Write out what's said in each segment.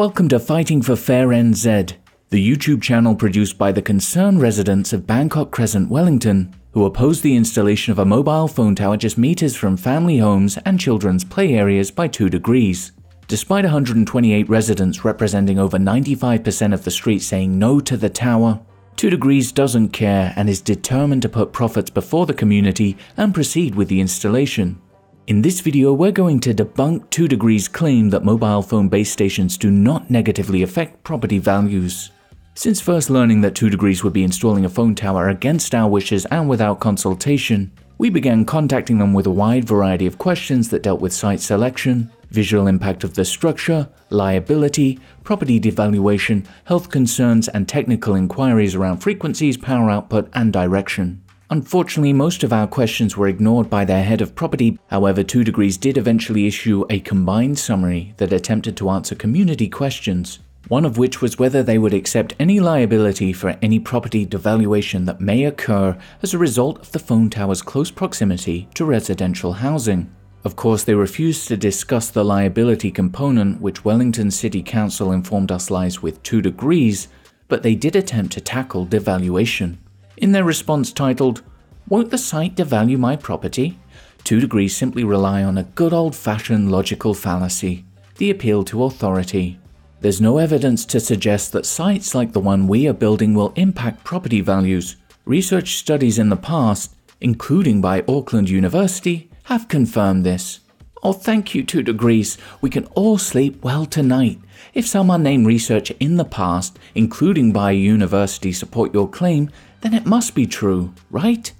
Welcome to Fighting for Fair NZ, the YouTube channel produced by the concerned residents of Bangkok Crescent, Wellington, who oppose the installation of a mobile phone tower just meters from family homes and children's play areas by 2 degrees. Despite 128 residents representing over 95% of the street saying no to the tower, 2 Degrees doesn't care and is determined to put profits before the community and proceed with the installation. In this video, we're going to debunk 2 Degrees' claim that mobile phone base stations do not negatively affect property values. Since first learning that 2 Degrees would be installing a phone tower against our wishes and without consultation, we began contacting them with a wide variety of questions that dealt with site selection, visual impact of the structure, liability, property devaluation, health concerns, and technical inquiries around frequencies, power output, and direction. Unfortunately, most of our questions were ignored by their head of property. However, 2 Degrees did eventually issue a combined summary that attempted to answer community questions, one of which was whether they would accept any liability for any property devaluation that may occur as a result of the phone tower's close proximity to residential housing. Of course, they refused to discuss the liability component, which Wellington City Council informed us lies with 2 degrees, but they did attempt to tackle devaluation. In their response titled, Won't the site devalue my property? 2 degrees simply rely on a good old fashioned logical fallacy the appeal to authority. There's no evidence to suggest that sites like the one we are building will impact property values. Research studies in the past, including by Auckland University, have confirmed this. Oh, thank you, 2 degrees. We can all sleep well tonight. If some unnamed research in the past, including by a university, support your claim, then it must be true, right?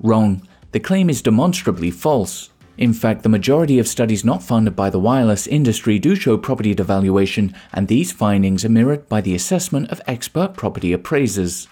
Wrong. The claim is demonstrably false. In fact, the majority of studies not funded by the wireless industry do show property devaluation, and these findings are mirrored by the assessment of expert property appraisers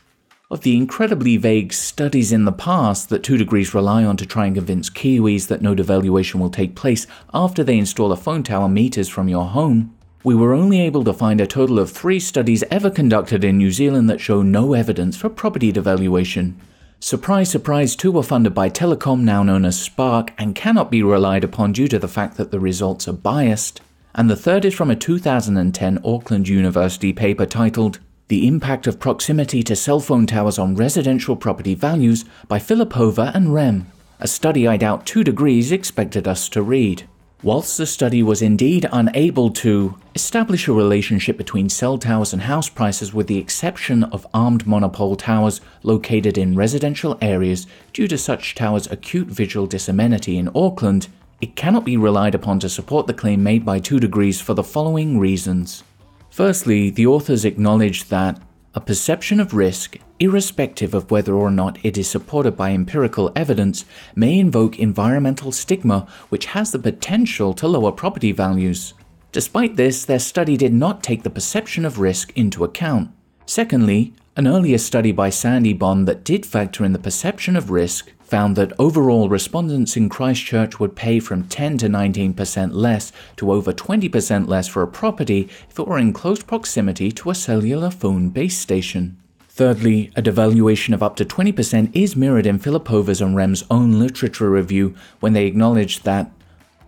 of the incredibly vague studies in the past that 2 Degrees rely on to try and convince Kiwis that no devaluation will take place after they install a phone tower meters from your home, we were only able to find a total of three studies ever conducted in New Zealand that show no evidence for property devaluation. Surprise, surprise, two were funded by Telecom, now known as Spark, and cannot be relied upon due to the fact that the results are biased. And the third is from a 2010 Auckland University paper titled the Impact of Proximity to Cell Phone Towers on Residential Property Values by Filippova and Rehm, a study I doubt 2 degrees expected us to read. Whilst the study was indeed unable to establish a relationship between cell towers and house prices with the exception of armed monopole towers located in residential areas due to such towers' acute visual disamenity in Auckland, it cannot be relied upon to support the claim made by 2 degrees for the following reasons. Firstly, the authors acknowledge that a perception of risk, irrespective of whether or not it is supported by empirical evidence, may invoke environmental stigma which has the potential to lower property values. Despite this, their study did not take the perception of risk into account. Secondly, an earlier study by Sandy Bond that did factor in the perception of risk found that overall respondents in Christchurch would pay from 10 to 19% less to over 20% less for a property if it were in close proximity to a cellular phone base station. Thirdly, a devaluation of up to 20% is mirrored in Filippova's and Rehm's own literature review when they acknowledge that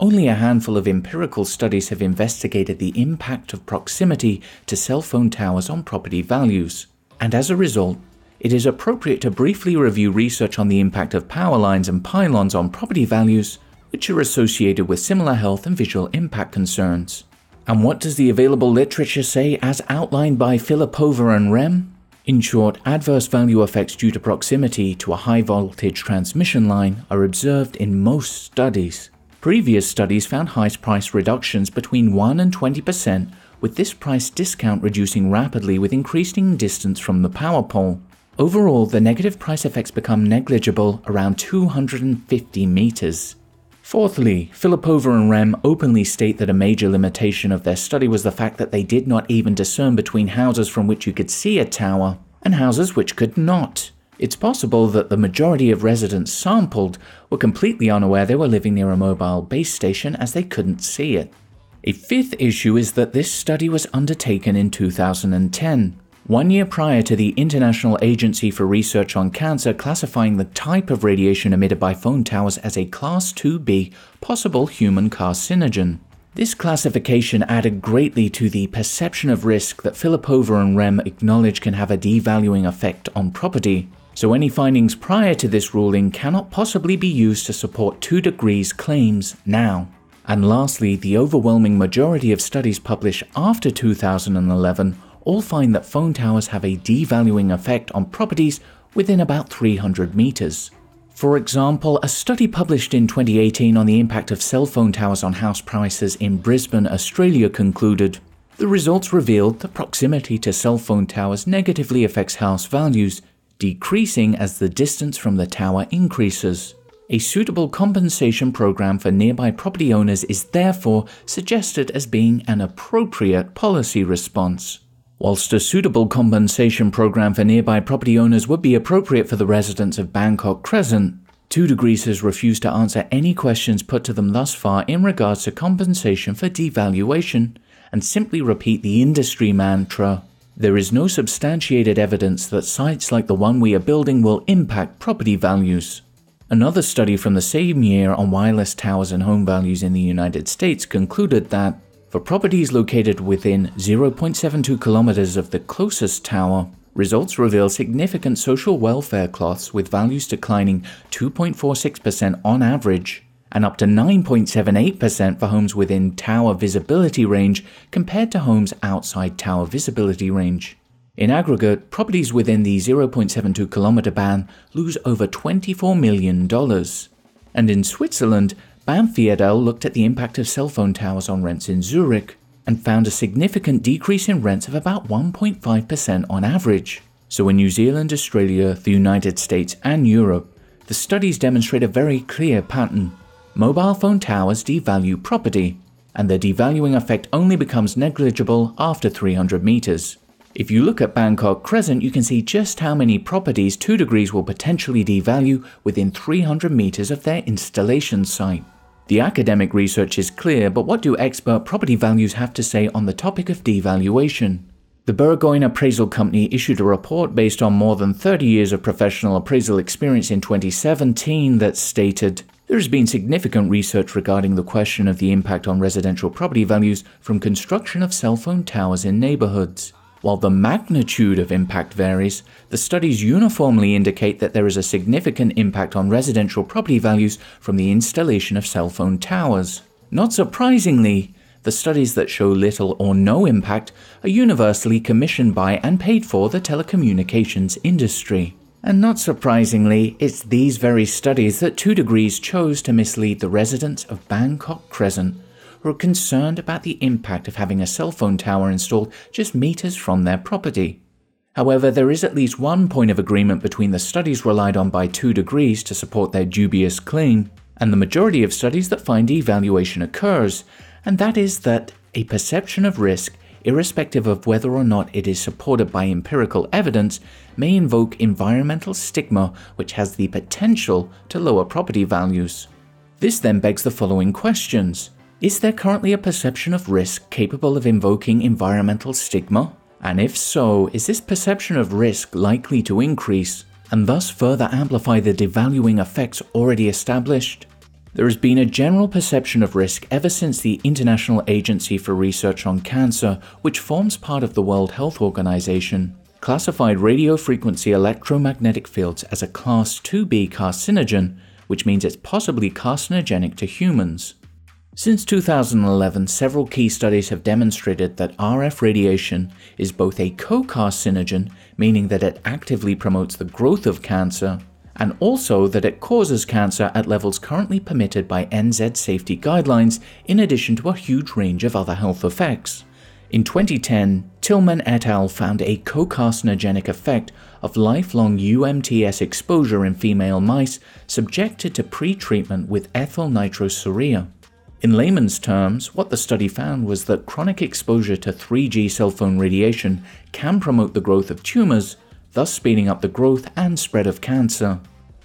only a handful of empirical studies have investigated the impact of proximity to cell phone towers on property values, and as a result, it is appropriate to briefly review research on the impact of power lines and pylons on property values, which are associated with similar health and visual impact concerns. And what does the available literature say as outlined by Filippova and Rehm? In short, adverse value effects due to proximity to a high voltage transmission line are observed in most studies. Previous studies found high price reductions between 1 and 20%, with this price discount reducing rapidly with increasing distance from the power pole. Overall, the negative price effects become negligible around 250 meters. Fourthly, Filippova and Rehm openly state that a major limitation of their study was the fact that they did not even discern between houses from which you could see a tower and houses which could not. It's possible that the majority of residents sampled were completely unaware they were living near a mobile base station as they couldn't see it. A fifth issue is that this study was undertaken in 2010, one year prior to the International Agency for Research on Cancer classifying the type of radiation emitted by phone towers as a Class 2b possible human carcinogen. This classification added greatly to the perception of risk that Filippova and Rehm acknowledge can have a devaluing effect on property, so any findings prior to this ruling cannot possibly be used to support 2 degrees claims now. And lastly, the overwhelming majority of studies published after 2011 all find that phone towers have a devaluing effect on properties within about 300 meters. For example, a study published in 2018 on the impact of cell phone towers on house prices in Brisbane, Australia concluded the results revealed that proximity to cell phone towers negatively affects house values, decreasing as the distance from the tower increases. A suitable compensation program for nearby property owners is therefore suggested as being an appropriate policy response. Whilst a suitable compensation program for nearby property owners would be appropriate for the residents of Bangkok Crescent, 2 Degrees has refused to answer any questions put to them thus far in regards to compensation for devaluation and simply repeat the industry mantra there is no substantiated evidence that sites like the one we are building will impact property values. Another study from the same year on wireless towers and home values in the United States concluded that for properties located within 0.72 kilometers of the closest tower, results reveal significant social welfare cloths with values declining 2.46% on average and up to 9.78% for homes within tower visibility range compared to homes outside tower visibility range. In aggregate, properties within the 0.72 kilometer ban lose over $24 million. And in Switzerland, Bamfiedel looked at the impact of cell phone towers on rents in Zurich and found a significant decrease in rents of about 1.5% on average. So in New Zealand, Australia, the United States, and Europe, the studies demonstrate a very clear pattern. Mobile phone towers devalue property, and their devaluing effect only becomes negligible after 300 meters. If you look at Bangkok Crescent, you can see just how many properties 2 degrees will potentially devalue within 300 meters of their installation site. The academic research is clear, but what do expert property values have to say on the topic of devaluation? The Burgoyne Appraisal Company issued a report based on more than 30 years of professional appraisal experience in 2017 that stated there has been significant research regarding the question of the impact on residential property values from construction of cell phone towers in neighborhoods. While the magnitude of impact varies, the studies uniformly indicate that there is a significant impact on residential property values from the installation of cell phone towers. Not surprisingly, the studies that show little or no impact are universally commissioned by and paid for the telecommunications industry. And not surprisingly, it's these very studies that 2 Degrees chose to mislead the residents of Bangkok Crescent who are concerned about the impact of having a cell phone tower installed just meters from their property. However, there is at least one point of agreement between the studies relied on by 2 degrees to support their dubious claim and the majority of studies that find evaluation occurs, and that is that a perception of risk, irrespective of whether or not it is supported by empirical evidence, may invoke environmental stigma which has the potential to lower property values. This then begs the following questions. Is there currently a perception of risk capable of invoking environmental stigma? And if so, is this perception of risk likely to increase and thus further amplify the devaluing effects already established? There has been a general perception of risk ever since the International Agency for Research on Cancer, which forms part of the World Health Organization, classified radiofrequency electromagnetic fields as a Class 2b carcinogen, which means it's possibly carcinogenic to humans. Since 2011, several key studies have demonstrated that RF radiation is both a co-carcinogen, meaning that it actively promotes the growth of cancer, and also that it causes cancer at levels currently permitted by NZ safety guidelines, in addition to a huge range of other health effects. In 2010, Tillmann et al. found a co-carcinogenic effect of lifelong UMTS exposure in female mice subjected to pre-treatment with ethyl nitrosourea. In layman's terms, what the study found was that chronic exposure to 3G cell phone radiation can promote the growth of tumors, thus speeding up the growth and spread of cancer.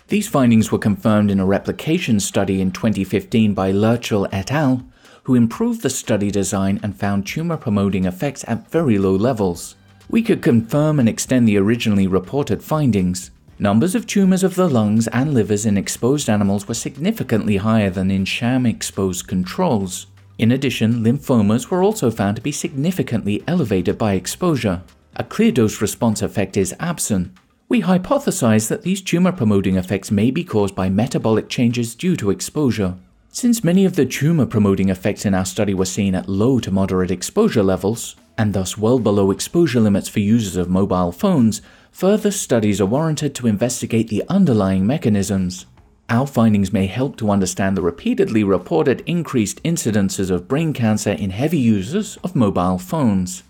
These findings were confirmed in a replication study in 2015 by Lerchl et al., who improved the study design and found tumor promoting effects at very low levels. We could confirm and extend the originally reported findings. Numbers of tumors of the lungs and livers in exposed animals were significantly higher than in sham exposed controls. In addition, lymphomas were also found to be significantly elevated by exposure. A clear dose response effect is absent. We hypothesize that these tumor promoting effects may be caused by metabolic changes due to exposure. Since many of the tumor promoting effects in our study were seen at low to moderate exposure levels, and thus well below exposure limits for users of mobile phones, further studies are warranted to investigate the underlying mechanisms. Our findings may help to understand the repeatedly reported increased incidences of brain cancer in heavy users of mobile phones.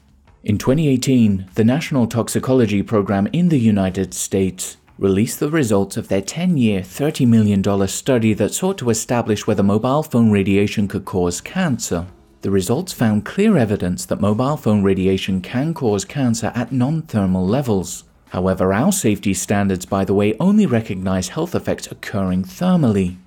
In 2018, the National Toxicology Program in the United States released the results of their 10 year, $30 million study that sought to establish whether mobile phone radiation could cause cancer. The results found clear evidence that mobile phone radiation can cause cancer at non thermal levels. However, our safety standards, by the way, only recognize health effects occurring thermally.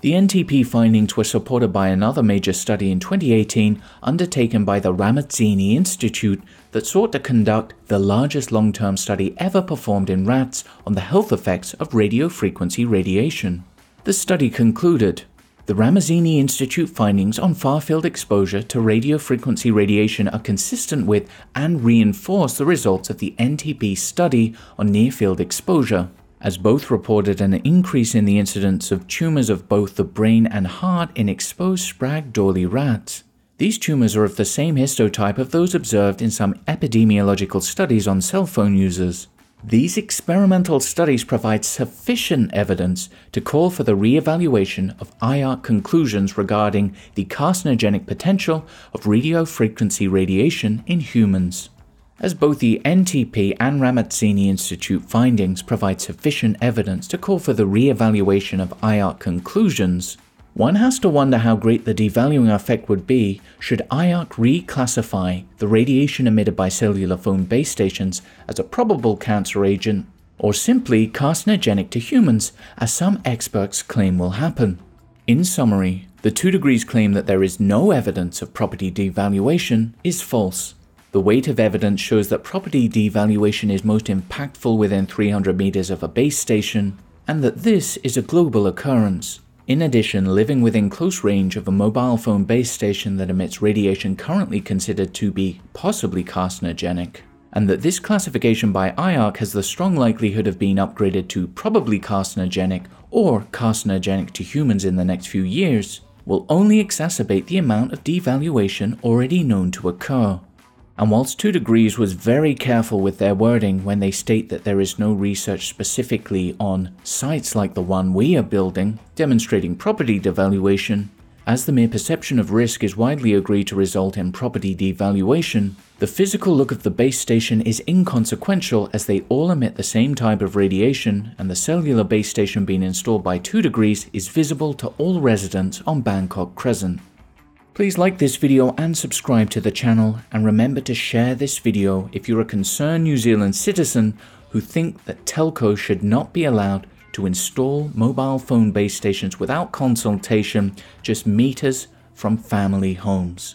The NTP findings were supported by another major study in 2018 undertaken by the Ramazzini Institute that sought to conduct the largest long term study ever performed in rats on the health effects of radiofrequency radiation. The study concluded the Ramazzini Institute findings on far field exposure to radiofrequency radiation are consistent with and reinforce the results of the NTP study on near field exposure, as both reported an increase in the incidence of tumors of both the brain and heart in exposed Sprague-Dawley rats. These tumors are of the same histotype of those observed in some epidemiological studies on cell phone users. These experimental studies provide sufficient evidence to call for the re-evaluation of IARC conclusions regarding the carcinogenic potential of radiofrequency radiation in humans. As both the NTP and Ramazzini Institute findings provide sufficient evidence to call for the re-evaluation of IARC conclusions, one has to wonder how great the devaluing effect would be should IARC reclassify the radiation emitted by cellular phone base stations as a probable cancer agent or simply carcinogenic to humans, as some experts claim will happen. In summary, the 2 degrees claim that there is no evidence of property devaluation is false. The weight of evidence shows that property devaluation is most impactful within 300 meters of a base station, and that this is a global occurrence. In addition, living within close range of a mobile phone base station that emits radiation currently considered to be possibly carcinogenic, and that this classification by IARC has the strong likelihood of being upgraded to probably carcinogenic or carcinogenic to humans in the next few years, will only exacerbate the amount of devaluation already known to occur. And whilst 2 Degrees was very careful with their wording when they state that there is no research specifically on sites like the one we are building demonstrating property devaluation, as the mere perception of risk is widely agreed to result in property devaluation, the physical look of the base station is inconsequential as they all emit the same type of radiation and the cellular base station being installed by 2 degrees is visible to all residents on Bangkok Crescent. Please like this video and subscribe to the channel and remember to share this video if you're a concerned New Zealand citizen who think that telcos should not be allowed to install mobile phone base stations without consultation just meters from family homes.